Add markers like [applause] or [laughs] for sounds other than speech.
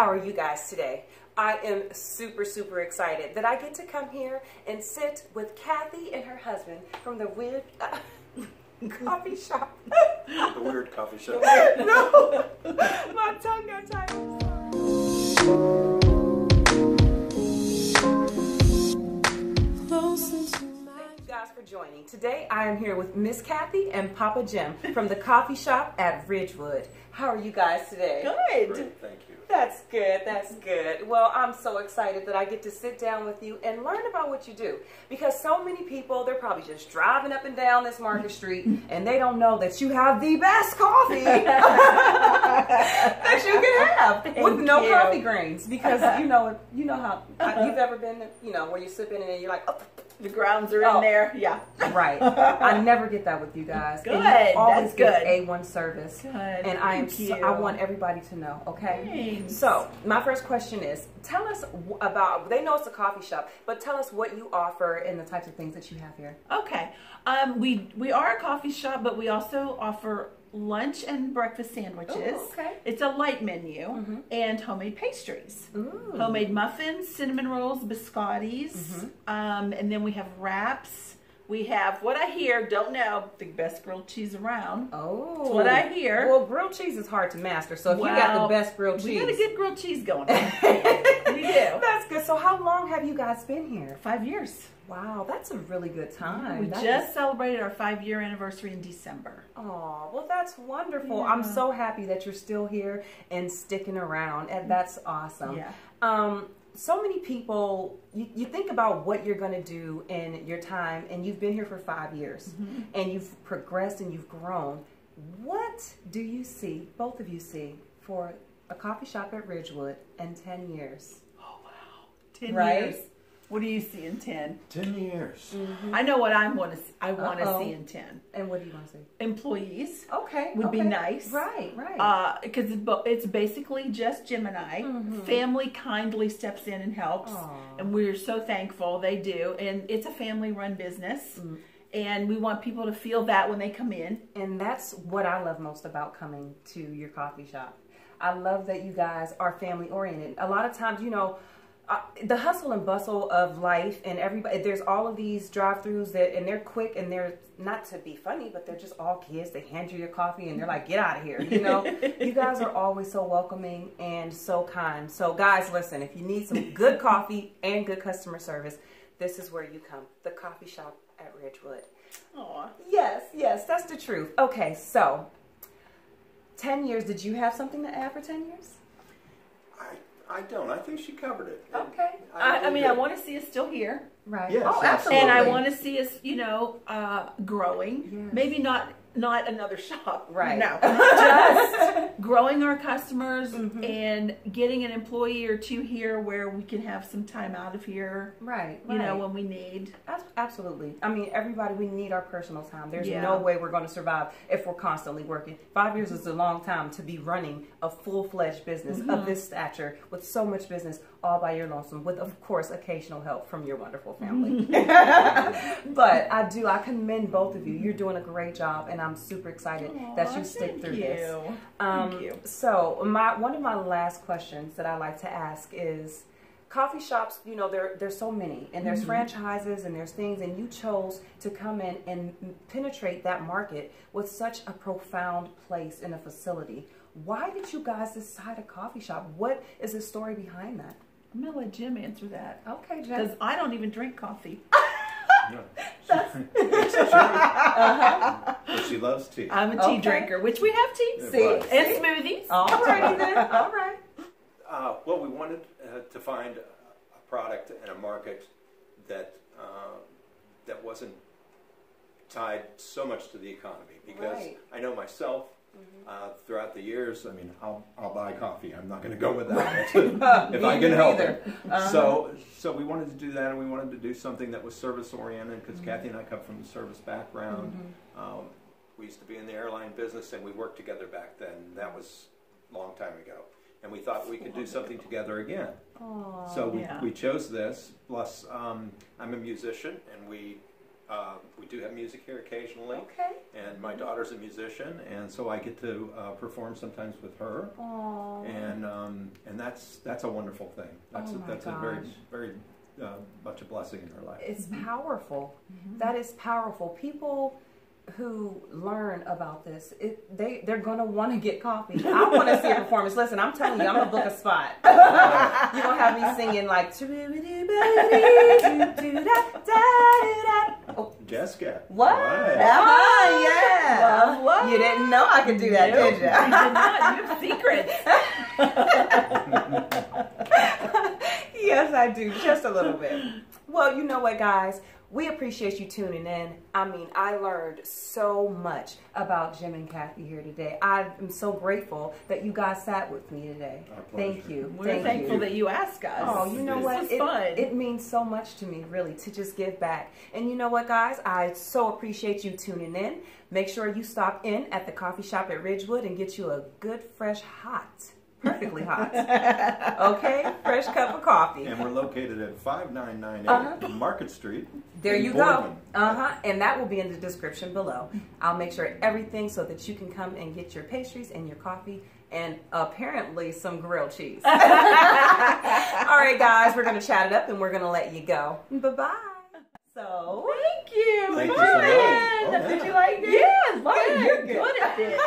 How are you guys today? I am super, super excited that I get to come here and sit with Cathy and her husband from the weird uh, [laughs] coffee shop. [laughs] The weird coffee shop. [laughs] no, my tongue got tired. Thank you guys for joining. Today I am here with Miss Cathy and Papa Jim from the coffee shop at Ridgewood. How are you guys today? Great, Good. thank you. That's good. That's good. Well, I'm so excited that I get to sit down with you and learn about what you do. Because so many people, they're probably just driving up and down this Market Street and they don't know that you have the best coffee [laughs] [laughs] that you can have with no you. coffee grains. Because [laughs] you know, you know how uh, you've ever been, you know, where you're sipping and you're like, oh, The grounds are Oh. in there. Yeah. right. [laughs] I never get that with you guys. Good. And you always That's good. A1 service. Good. And I am. Thank So, you. I want everybody to know. Okay. Thanks. So my first question is: Tell us about. They know it's a coffee shop, but tell us what you offer and the types of things that you have here. Okay. Um, we we are a coffee shop, but we also offer lunch and breakfast sandwiches. Ooh, okay. It's a light menu Mhm. and homemade pastries. Ooh. Homemade muffins, cinnamon rolls, biscottis, Mm-hmm. um, and then we have wraps. We have what I hear, don't know, the best grilled cheese around. Oh, what I hear. Well, grilled cheese is hard to master, so if you got the best grilled cheese. We got a good grilled cheese going. [laughs] on. We do. That's good. So how long have you guys been here? Five years. Wow, that's a really good time. We That just is- celebrated our five year anniversary in December. Oh, well, that's wonderful. I'm so happy that you're still here and sticking around, and that's awesome. Yeah. Um, so many people, you, you think about what you're going to do in your time, and you've been here for five years, Mm-hmm. and you've progressed and you've grown. What do you see, both of you see, for a coffee shop at Ridgewood in 10 years? Oh wow. Ten Right? years. What do you see in ten? Ten years. Mm-hmm. I know what I want to see. I want to Uh-oh. see in ten. And what do you want to see? Employees. Okay. Would be nice. Right, right. Uh, because it's, it's basically just Jim and I. Family kindly steps in and helps, Aw. and we're so thankful they do. And it's a family-run business, mm. and we want people to feel that when they come in. And that's what I love most about coming to your coffee shop. I love that you guys are family oriented. A lot of times, you know, uh, the hustle and bustle of life, and everybody, there's all of these drive throughs that, and they're quick and they're not to be funny, but they're just all kids. They hand you your coffee and they're like, get out of here. You know, [laughs] you guys are always so welcoming and so kind. So, guys, listen, if you need some good coffee and good customer service, this is where you come the coffee shop at Ridgewood. Aw. Yes, yes, that's the truth. Okay, so 10 years, did you have something to add for 10 years? I, I don't. I think she covered it. Okay. I, I really mean, I want to see us still here. Right. Yes, oh, absolutely. absolutely. and I want to see us, you know, uh, growing. Yes. Maybe not not another shop, Right. No, [laughs] just growing our customers Mm-hmm. and getting an employee or two here where we can have some time out of here. Right, You know, when we need. Absolutely. I mean, everybody, we need our personal time. There's Yeah. no way we're going to survive if we're constantly working. Five years is a long time to be running a full fledged business Mm-hmm. of this stature with so much business all by your lonesome, with, of course, occasional help from your wonderful family. [laughs] [laughs] but I do, I commend both of you. You're doing a great job, and I'm super excited that you stick thank through you. this. Thank Um, you. So, my one of my last questions that I like to ask is, coffee shops. You know, there there's so many, and there's franchises, and there's things, and you chose to come in and penetrate that market with such a profound place in a facility. Why did you guys decide a coffee shop? What is the story behind that? I'm gonna let Jim answer that Okay, because I don't even drink coffee. [laughs] [laughs] No. But she loves tea. I'm a tea Okay. drinker, which we have tea It See? was. and smoothies. All righty then. [laughs] All right. Uh, well, we wanted uh, to find a, a product and a market that uh, that wasn't tied so much to the economy because Right. I know myself uh, throughout the years. I mean, I'll I'll buy coffee. I'm not going to go without [laughs] it [laughs] if I can help neither. it. Uh-huh. So so we wanted to do that, and we wanted to do something that was service oriented Mm-hmm. because Cathy and I come from the service background. Um, we used to be in the airline business, and we worked together back then. That was a long time ago, and we thought we could do something together again. Aw. So we, Yeah. we chose this. Plus, um, I'm a musician, and we uh, we do have music here occasionally. Okay. And my daughter's a musician, and so I get to uh, perform sometimes with her. Aww. And um, and that's that's a wonderful thing. That's Oh a, my that's a very very uh, much a blessing in her life. It's powerful. That is powerful. People who learn about this, it, they they're gonna want to get coffee. I want to see a performance. Listen, I'm telling you, I'm gonna book a spot. [laughs] You're gonna have me singing like. Oh, Jessica. what? Right. Ah, yeah. Love, love. You didn't know I could do that, Nope, did you you? did not. You have secrets. yes, [laughs] I do, just a little bit. Well, you know what, guys? We appreciate you tuning in. I mean, I learned so much about Jim and Cathy here today. I am so grateful that you guys sat with me today. Thank you. We're Thank thankful you. that you asked us. Oh, you know this what? Was it, fun. it means so much to me, really, to just give back. And you know what, guys? I so appreciate you tuning in. Make sure you stop in at the coffee shop at Ridgewood and get you a good, fresh, hot, perfectly hot. okay, fresh cup of coffee. And we're located at 5998 uh-huh. Market Street. There you Boardman. go. Uh huh. And that will be in the description below. I'll make sure everything so that you can come and get your pastries and your coffee and apparently some grilled cheese. [laughs] All right, guys, we're going to chat it up and we're going to let you go. Bye bye. So thank you. Thank you so oh, yeah. Did you like it? Yes, good. you're good at this.